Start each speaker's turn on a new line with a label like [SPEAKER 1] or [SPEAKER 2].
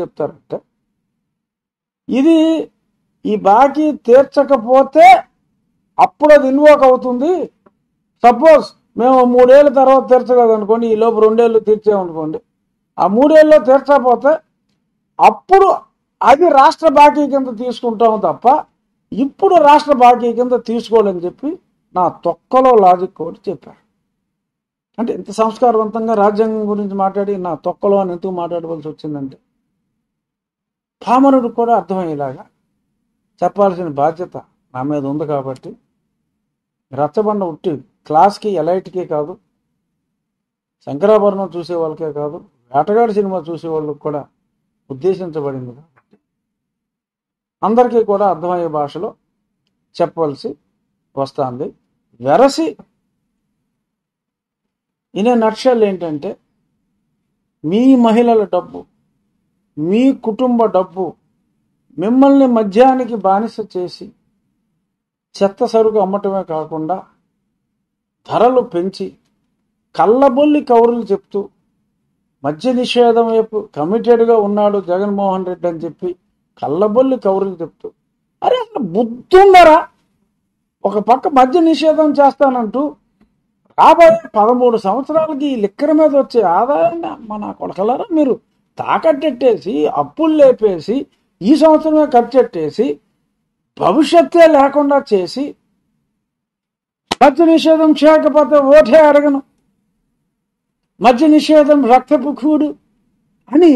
[SPEAKER 1] చెప్తారంటే. ఇది ఈ బాకీ తీర్చకపోతే అప్పుడు అది ఇన్వోక్ అవుతుంది. సపోజ్ మేము మూడేళ్ళ తర్వాత తీర్చలేదు అనుకోండి ఈ లోపు రెండేళ్ళు తీర్చామనుకోండి ఆ మూడేళ్ళలో తీర్చకపోతే అప్పుడు అది రాష్ట్ర బాకీ కింద తీసుకుంటాం తప్ప ఇప్పుడు రాష్ట్ర బాకీ కింద తీసుకోవాలని చెప్పి నా తొక్కలో లాజిక్ ఒకటి చెప్పారు. అంటే ఇంత సంస్కారవంతంగా రాజ్యాంగం గురించి మాట్లాడి నా తొక్కలో అని ఎందుకు మాట్లాడవలసి వచ్చిందంటే పామరుడు కూడా అర్థమయ్యేలాగా చెప్పాల్సిన బాధ్యత నా మీద ఉంది కాబట్టి రచ్చబండ ఉట్టి క్లాస్కి ఎలైట్కే కాదు శంకరాభరణం చూసే వాళ్ళకే కాదు వేటగాడి సినిమా చూసే వాళ్ళకి కూడా ఉద్దేశించబడింది కాబట్టి అందరికీ కూడా అర్థమయ్యే భాషలో చెప్పవలసి వస్తుంది. వెరసి ఇనే నక్షలు ఏంటంటే మీ మహిళల డబ్బు మీ కుటుంబ డబ్బు మిమ్మల్ని మద్యానికి బానిస చేసి చెత్త సరుకు అమ్మటమే కాకుండా ధరలు పెంచి కళ్ళబొల్లి కౌరులు చెప్తూ మద్య నిషేధం వైపు కమిటెడ్గా ఉన్నాడు జగన్మోహన్ రెడ్డి అని చెప్పి కళ్ళబొల్లి కౌరులు చెప్తూ అరే అసలు బుద్ధుందరా ఒక పక్క మద్య నిషేధం చేస్తానంటూ రాబోయే పదమూడు సంవత్సరాలకి ఈ లిక్కర్ మీద వచ్చే ఆదాయాన్ని మన నా కొడకలారా మీరు? తాకట్టెట్టేసి అప్పులు లేపేసి ఈ సంవత్సరమే ఖర్చెట్టేసి భవిష్యత్తే లేకుండా చేసి మద్య నిషేధం చేయకపోతే ఓటే అడగను. మద్య నిషేధం రక్తపు కూడు అని